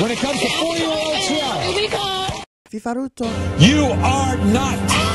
when it comes to four-year-old Ciara. You are not.